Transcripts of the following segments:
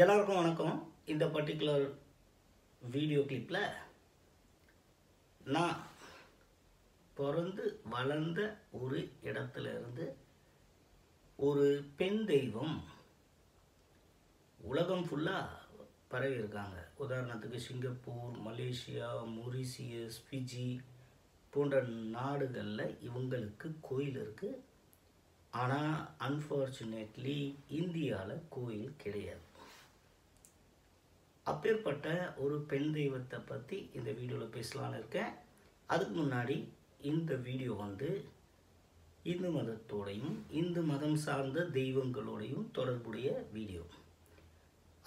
எல்லாருக்கும் வணக்கம். இந்த பர்டிகுலர் வீடியோ கிளிப்பில் நான் பிறந்து வளர்ந்த ஒரு இடத்துல இருந்து ஒரு பெண் தெய்வம் உலகம் ஃபுல்லாக பரவி இருக்காங்க. உதாரணத்துக்கு சிங்கப்பூர் மலேசியா மொரிசியஸ் ஃபிஜி போன்ற நாடுகளில் இவங்களுக்கு கோயில் இருக்குது ஆனால் அன்ஃபார்ச்சுனேட்லி இந்தியாவில் கோயில் கிடையாது. அப்பேற்பட்ட ஒரு பெண் தெய்வத்தை பற்றி இந்த வீடியோவில் பேசலான்னு இருக்கேன். அதுக்கு முன்னாடி இந்த வீடியோ வந்து இந்து மதத்தோடையும் இந்து மதம் சார்ந்த தெய்வங்களோடையும் தொடர்புடைய வீடியோ.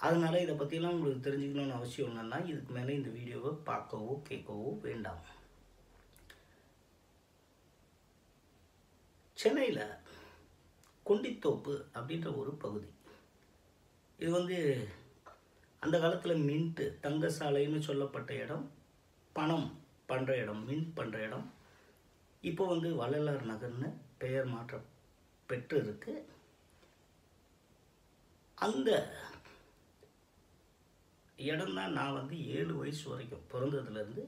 அதனால் இதை பற்றிலாம் உங்களுக்கு தெரிஞ்சுக்கணும்னு அவசியம் என்னென்னா இதுக்கு மேலே இந்த வீடியோவை பார்க்கவோ கேட்கவோ வேண்டாம். சென்னையில் கொண்டித்தோப்பு அப்படின்ற ஒரு பகுதி. இது வந்து அந்த காலத்தில் மின்ட்டு தங்க சாலைன்னு சொல்லப்பட்ட இடம் பணம் பண்ணுற இடம் மின்ட் பண்ணுற இடம். இப்போ வந்து வள்ளலார் நகர்னு பெயர் மாற்ற பெற்று இருக்கு அந்த இடம்தான் நான் வந்து ஏழு வயசு வரைக்கும் பிறந்ததுலேருந்து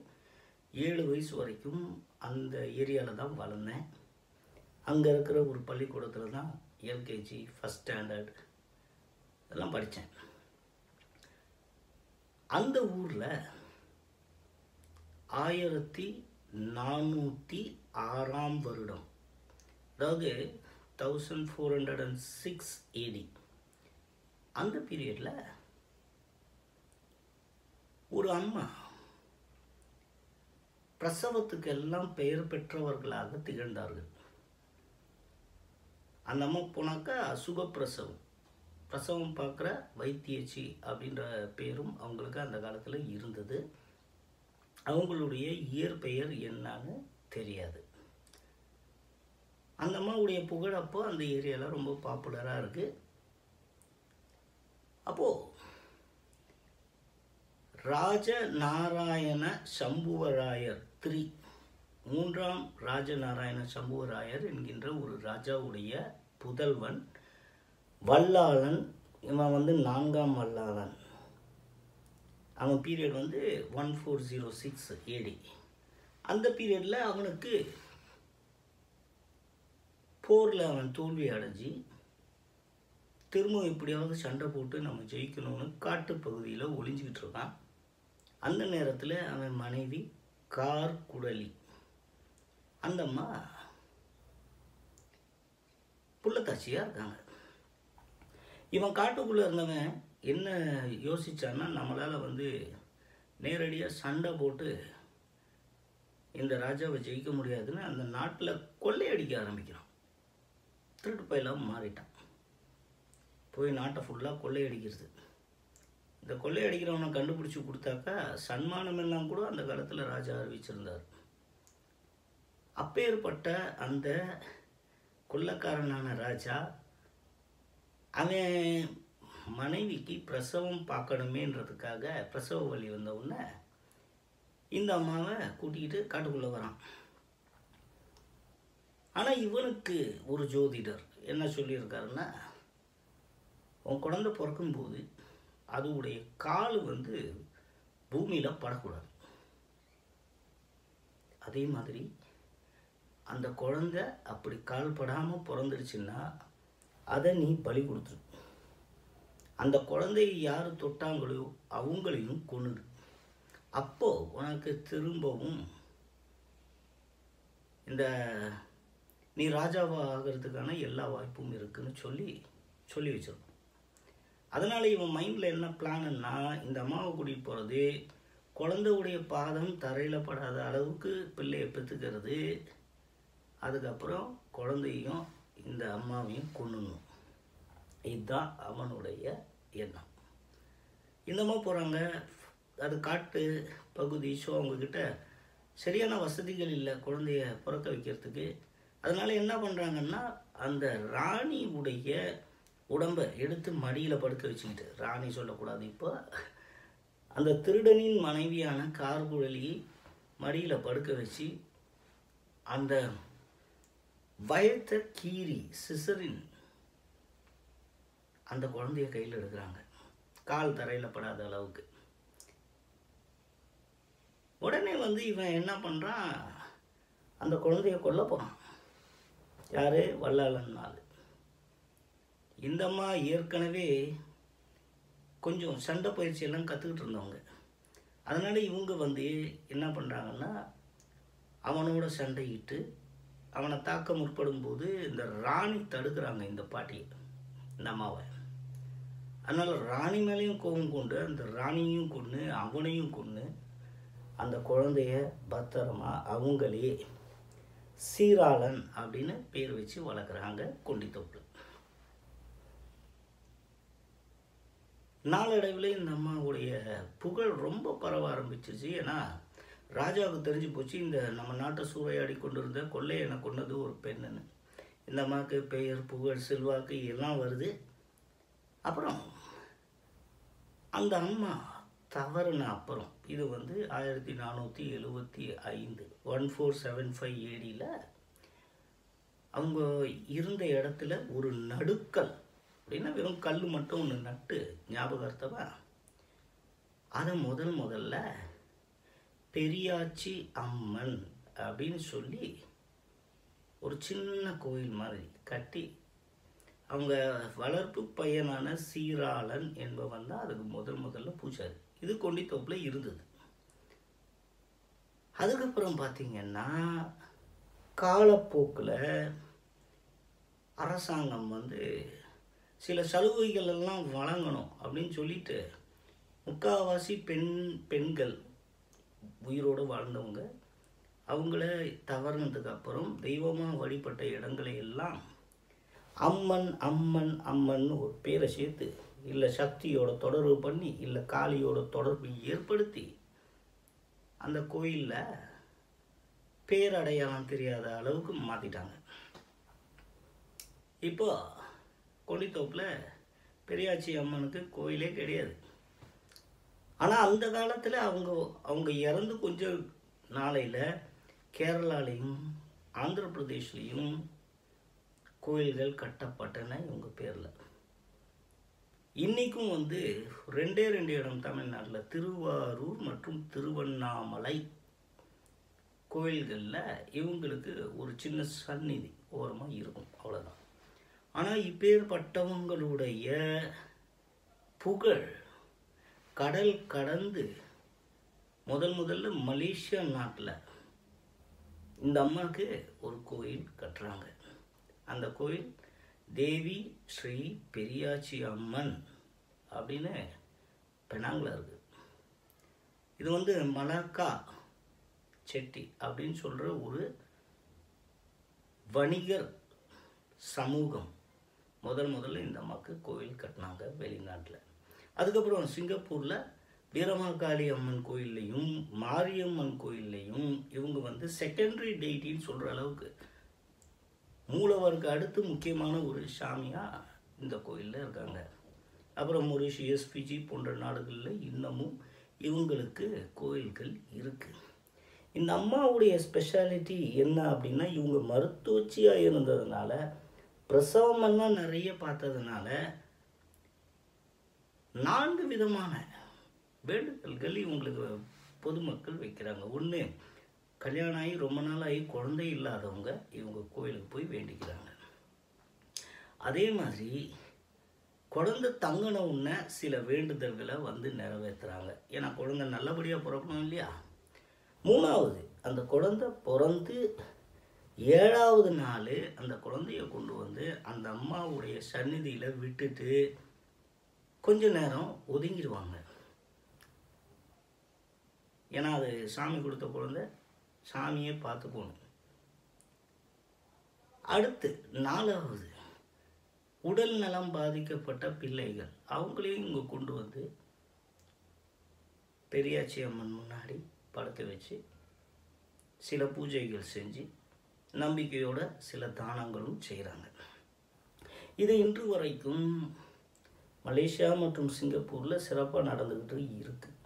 ஏழு வயசு வரைக்கும் அந்த ஏரியாவில் தான் வளர்ந்தேன். அங்கே இருக்கிற ஒரு பள்ளிக்கூடத்தில் தான் எல்கேஜி ஃபஸ்ட் ஸ்டாண்டர்ட் இதெல்லாம் படித்தேன் அந்த ஊரில் ஆயிரத்தி நானூற்றி ஆறாம் வருடம். அதாவது thousand four hundred and six AD அந்த பீரியடில் ஒரு அம்மா பிரசவத்துக்கு எல்லாம் பெயர் பெற்றவர்களாக திகழ்ந்தார்கள். அந்த அம்மா போனாக்கா சுகப்பிரசவம். பிரசவம் பார்க்குற வைத்தியச்சி அப்படின்ற பேரும் அவங்களுக்கு அந்த காலத்தில் இருந்தது. அவங்களுடைய இயற்பெயர் என்னன்னு தெரியாது. அந்த அம்மாவுடைய புகழ் அப்போ அந்த ஏரியாவில் ரொம்ப பாப்புலராக இருக்குது அப்போது ராஜ நாராயண சம்புவராயர் த்ரீ மூன்றாம் ராஜநாராயண சம்புவராயர் என்கின்ற ஒரு ராஜாவுடைய புதல்வன் வல்லாளன் இவன் வந்து நான்காம் வல்லாளன். அவன் பீரியட் வந்து one four zero six AD அந்த பீரியடில் அவனுக்கு போரில் அவன் தோல்வி அடைஞ்சி திரும்பவும் எப்படியாவது சண்டை போட்டு நம்ம ஜெயிக்கணும்னு காட்டுப்பகுதியில் ஒளிஞ்சிக்கிட்டு இருக்கான். அந்த நேரத்தில் அவன் மனைவி கார் குடலி. அந்தம்மா புள்ளத்தாச்சியாக இருக்காங்க. இவன் காட்டுக்குள்ளே இருந்தவன் என்ன யோசித்தான்னா நம்மளால் வந்து நேரடியாக சண்டை போட்டு இந்த ராஜாவை ஜெயிக்க முடியாதுன்னு அந்த நாட்டில் கொள்ளையடிக்க ஆரம்பிக்கிறான். திருட்டு பயிலாக மாறிட்டான். போய் நாட்டை ஃபுல்லாக கொள்ளையடிக்கிறது. இந்த கொள்ளையடிக்கிறவனை கண்டுபிடிச்சி கொடுத்தாக்கா சன்மானம் எல்லாம் கூட அந்த காலத்தில் ராஜா அறிவிச்சிருந்தார். அப்பேற்பட்ட அந்த கொள்ளக்காரனான ராஜா அவன் மனைவிக்கு பிரசவம் பார்க்கணுமேன்றதுக்காக பிரசவ வழி வந்த உடனே இந்த அம்மாவை கூட்டிக்கிட்டு காட்டுக்குள்ளே வரான். ஆனால் இவனுக்கு ஒரு ஜோதிடர் என்ன சொல்லியிருக்காருன்னா உன் குழந்தை பிறக்கும்போது அதோடைய கால் வந்து பூமியில் படக்கூடாது. அதே மாதிரி அந்த குழந்தை அப்படி கால் படாமல் பிறந்துருச்சுன்னா அதை நீ பலி கொடுத்துரு. அந்த குழந்தையை யார் தொட்டாங்களோ அவங்களையும் கொண்டுடு அப்போ உனக்கு திரும்பவும் இந்த நீ ராஜாவா ஆகிறதுக்கான எல்லா வாய்ப்பும் இருக்குன்னு சொல்லி சொல்லி வச்சிருக்கோம் அதனால் இவன் மைண்டில் என்ன பிளான்னா இந்த அம்மாவை கூட்டிகிட்டு போகிறது குழந்தையுடைய பாதம் தரையில் படாத அளவுக்கு பிள்ளையை பெற்றுக்கிறது அதுக்கப்புறம் குழந்தையும் இந்த அம்மாவையும் கொண்டுணும் இதுதான் அவனுடைய எண்ணம். இன்னமும் போகிறாங்க அது காட்டு பகுதி ஸோ அவங்கக்கிட்ட சரியான வசதிகள் இல்லை குழந்தைய பிறக்க வைக்கிறதுக்கு. அதனால் என்ன பண்ணுறாங்கன்னா அந்த ராணி உடைய உடம்பை எடுத்து மடியில் படுக்க வச்சுக்கிட்டு ராணி சொல்லக்கூடாது இப்போ அந்த திருடனின் மனைவியான கார்குழலியை மடியில் படுக்க வச்சு அந்த வயத்த கீரி சிசரின் அந்த குழந்தைய கையில் எடுக்கிறாங்க. கால் தரையில் படாத அளவுக்கு. உடனே வந்து இவன் என்ன பண்ணுறான் அந்த குழந்தைய கொல்ல போகிறான் யார்? வல்லாளன் நாள் இந்த அம்மா ஏற்கனவே கொஞ்சம் சண்டை பயிற்சியெல்லாம் கற்றுக்கிட்டு இருந்தவங்க. அதனால் இவங்க வந்து என்ன பண்ணுறாங்கன்னா அவனோட சண்டையிட்டு அவனை தாக்க முற்படும் போது இந்த ராணி தடுக்கிறாங்க இந்த பாட்டியை இந்த அம்மாவை. அதனால் ராணி மேலேயும் கோபம் கொண்டு அந்த ராணியும் கொன்று அவனையும் கொன்று அந்த குழந்தைய பத்திரமா அவங்களே சீராளன் அப்படின்னு பேர் வச்சு வளர்க்குறாங்க கொண்டித்தோப்பு. நாளடைவில் இந்த அம்மாவுடைய புகழ் ரொம்ப பரவ ஆரம்பிச்சிருச்சு. ஏன்னா ராஜாவுக்கு தெரிஞ்சு போச்சு இந்த நம்ம நாட்டை சூறையாடி கொண்டிருந்த கொள்ளையனை கொண்டது ஒரு பெண்ணுன்னு இந்த அம்மாவுக்கு பெயர் புகழ் செல்வாக்கு எல்லாம் வருது. அப்புறம் அந்த அம்மா தவறுன அப்புறம் இது வந்து ஆயிரத்தி நானூற்றி எழுபத்தி ஐந்து ஒன் ஃபோர் செவன் ஃபைவ் ஏடியில் அவங்க இருந்த இடத்துல ஒரு நடுக்கல் அப்படின்னா வெறும் கல் மட்டும் ஒன்று நட்டு ஞாபகார்த்தவா அதை முதல் முதல்ல பெரியாச்சி அம்மன் அப்படின்னு சொல்லி ஒரு சின்ன கோயில் மாதிரி கட்டி அவங்க வளர்ப்பு பையனான சீராளன் என்பவன் தான் அதுக்கு முதல் முதல்ல பூஜாரி. இது கொண்டித்தோப்பில் இருந்தது. அதுக்கப்புறம் பார்த்தீங்கன்னா காலப்போக்கில் அரசாங்கம் வந்து சில சலுகைகள் எல்லாம் வழங்கணும் அப்படின்னு சொல்லிட்டு முக்கால்வாசி பெண் பெண்கள் உயிரோடு வாழ்ந்தவங்க. அவங்கள தவறுனதுக்கு அப்புறம் தெய்வமாக வழிபட்ட இடங்களை எல்லாம் அம்மன் அம்மன் அம்மன் ஒரு பேரை சேர்த்து இல்லை சக்தியோட தொடர்பு பண்ணி இல்லை காளியோட தொடர்பு ஏற்படுத்தி அந்த கோயிலில் பேரடையாளம் தெரியாத அளவுக்கு மாற்றிட்டாங்க இப்போ கொண்டித்தோப்பில் பெரியாச்சி அம்மனுக்கு கோயிலே கிடையாது. ஆனால் அந்த காலத்தில் அவங்க அவங்க இறந்து கொஞ்சம் நாளையில் கேரளாலையும் ஆந்திர பிரதேஷ்லேயும் கோயில்கள் கட்டப்பட்டன இவங்க பேரில். இன்றைக்கும் வந்து ரெண்டே ரெண்டு இடம் தமிழ்நாட்டில் திருவாரூர் மற்றும் திருவண்ணாமலை கோயில்களில் இவங்களுக்கு ஒரு சின்ன சந்நிதி ஓரமாக இருக்கும் அவ்வளோதான் ஆனால் இப்பேற்பட்டவங்களுடைய புகழ் கடல் கடந்து முதல் முதல்ல மலேசியா நாட்டில் இந்த அம்மாவுக்கு ஒரு கோயில் கட்டுறாங்க. அந்த கோயில் தேவி ஸ்ரீ பெரியாச்சி அம்மன் அப்படின்னு பெனாங்கில் இருக்குது இது வந்து மலாக்கா செட்டி அப்படின்னு சொல்கிற ஒரு வணிகர் சமூகம். முதல் முதல்ல இந்த அம்மாவுக்கு கோயில் கட்டினாங்க வெளிநாட்டில். அதுக்கப்புறம் சிங்கப்பூரில் வீரமாகாளி அம்மன் கோயில்லையும் மாரியம்மன் கோயில்லையும் இவங்க வந்து செகண்டரி டெய்டின்னு சொல்கிற அளவுக்கு மூலவருக்கு அடுத்து முக்கியமான ஒரு சாமியாக இந்த கோயிலில் இருக்காங்க. அப்புறம் மொரிஷியஸ் ஃபிஜி போன்ற நாடுகளில் இன்னமும் இவங்களுக்கு கோயில்கள் இருக்குது இந்த அம்மாவுடைய ஸ்பெஷாலிட்டி என்ன அப்படின்னா இவங்க மருத்துவச்சியாக இருந்ததுனால பிரசவமெல்லாம் நிறைய பார்த்ததுனால நான்கு விதமான வேண்டுதல்கள் இவங்களுக்கு பொதுமக்கள் வைக்கிறாங்க. ஒன்று கல்யாணம் ஆகி ரொம்ப நாள் ஆகி குழந்தை இல்லாதவங்க இவங்க கோயிலுக்கு போய் வேண்டிக்கிறாங்க. அதே மாதிரி குழந்தை தங்கின உடனே சில வேண்டுதல்களை வந்து நிறைவேற்றுறாங்க ஏன்னா குழந்தை நல்லபடியாக பிறக்கணும் இல்லையா? மூணாவது அந்த குழந்தை பிறந்து ஏழாவது நாள் அந்த குழந்தைய கொண்டு வந்து அந்த அம்மாவுடைய சந்நிதியில் விட்டுட்டு கொஞ்ச நேரம் ஒதுங்கிடுவாங்க. ஏன்னா அது சாமி கொடுத்த குழந்தை சாமியே பார்த்துக்கணும். அடுத்து நாலாவது உடல் நலம் பாதிக்கப்பட்ட பிள்ளைகள். அவங்களையும் இங்கே கொண்டு வந்து பெரியாச்சி அம்மன் முன்னாடி படத்தை வச்சு சில பூஜைகள் செஞ்சு நம்பிக்கையோட சில தானங்களும் செய்கிறாங்க இது இன்று வரைக்கும் மலேசியா மற்றும் சிங்கப்பூரில் சிறப்பாக நடந்துக்கிட்டு இருக்குது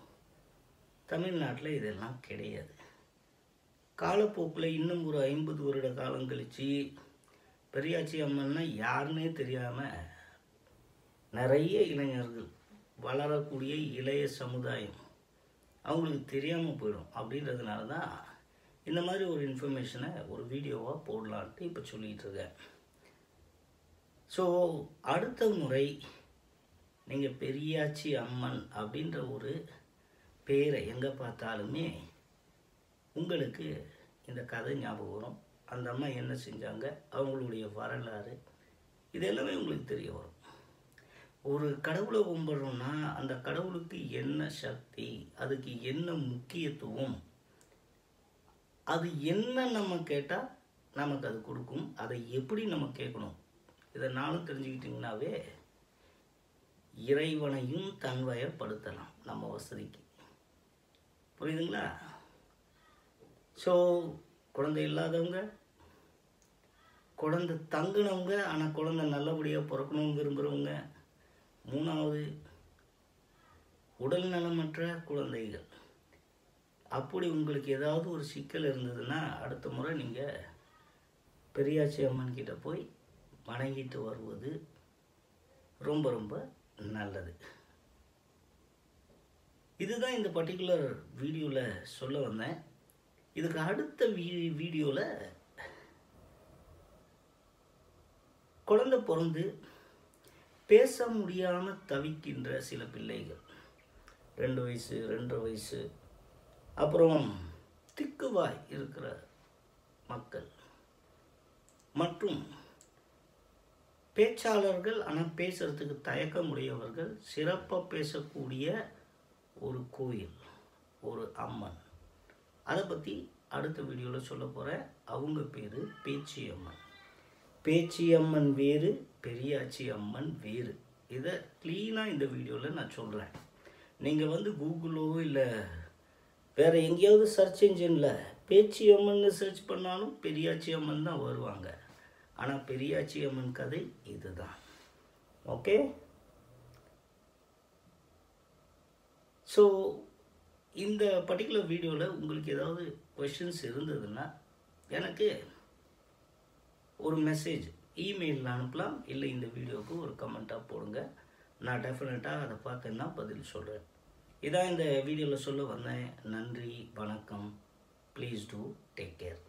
தமிழ்நாட்டில் இதெல்லாம் கிடையாது. காலப்போக்கில் இன்னும் ஒரு ஐம்பது வருட காலம் கழித்து பெரியாச்சி அம்மன்னா யாருன்னே தெரியாமல் நிறைய இளைஞர்கள் வளரக்கூடிய இளைய சமுதாயம் அவங்களுக்கு தெரியாமல் போயிடும். அப்படின்றதுனால தான் இந்த மாதிரி ஒரு இன்ஃபர்மேஷனை ஒரு வீடியோவாக போடலான்ட்டு இப்போ சொல்லிகிட்டு இருக்கேன். ஸோ அடுத்த முறை நீங்கள் பெரியாச்சி அம்மன் அப்படின்ற ஒரு பேரை எங்கே பார்த்தாலுமே உங்களுக்கு இந்த கதை ஞாபகம் வரும். அந்த அம்மா என்ன செஞ்சாங்க? அவங்களுடைய வரலாறு. இது எல்லாமே உங்களுக்கு தெரிய வரும். ஒரு கடவுளை கும்பிட்றோம்னா அந்த கடவுளுக்கு என்ன சக்தி? அதுக்கு என்ன முக்கியத்துவம்? அது என்ன நம்ம கேட்டால் நமக்கு அது கொடுக்கும். அதை எப்படி நம்ம கேட்கணும்? இதை நானும் தெரிஞ்சுக்கிட்டிங்கனாவே இறைவனையும் தன்வயப்படுத்தலாம் நம்ம வசதிக்கு. புரியுதுங்களா? ஸோ குழந்தை இல்லாதவங்க குழந்தை தங்குனவங்க ஆனால் குழந்தை நல்லபடியாக பிறக்கணும்னு விரும்புகிறவங்க மூணாவது உடல் நலமற்ற குழந்தைகள். அப்படி உங்களுக்கு ஏதாவது ஒரு சிக்கல் இருந்ததுன்னா அடுத்த முறை நீங்கள் பெரியாச்சி அம்மன் கிட்ட போய் வணங்கிட்டு வருவது ரொம்ப ரொம்ப நல்லது. இதுதான் இந்த பர்டிகுலர் வீடியோவில் சொல்ல வந்தேன். இதுக்கு அடுத்த வீ வீடியோவில் குழந்தை பிறந்து பேச முடியாமல் தவிக்கின்ற சில பிள்ளைகள். ரெண்டு வயசு ரெண்டரை வயசு. அப்புறம் திக்குவாய் இருக்கிற மக்கள். மற்றும் பேச்சாளர்கள் ஆனால் பேசுகிறதுக்கு தயக்கமுடையவர்கள் சிறப்பாக பேசக்கூடிய ஒரு கோயில் ஒரு அம்மன். அதை பற்றி அடுத்த வீடியோவில் சொல்ல போகிறேன் அவங்க பேர் பேச்சி அம்மன் பேச்சி அம்மன் வேறு பெரியாச்சி அம்மன் வேறு. இதை க்ளீனாக இந்த வீடியோவில் நான் சொல்கிறேன் நீங்கள் வந்து கூகுளோ இல்லை வேறு எங்கேயாவது சர்ச் இன்ஜினில் பேச்சி அம்மன் சர்ச் பண்ணாலும் பெரியாச்சி அம்மன் தான் வருவாங்க. ஆனால் பெரியாச்சி அம்மன் கதை இதுதான். ஓகே ஸோ இந்த பர்டிகுலர் வீடியோவில் உங்களுக்கு ஏதாவது கொஷின்ஸ் இருந்ததுன்னா எனக்கு ஒரு மெசேஜ் இமெயிலில் அனுப்பலாம். இல்லை இந்த வீடியோவுக்கு ஒரு கமெண்ட்டாக போடுங்க. நான் டெஃபினட்டாக அதை பார்த்தேன்னா பதில் சொல்கிறேன் இதான் இந்த வீடியோவில் சொல்ல வந்தேன் நன்றி வணக்கம். Please do take care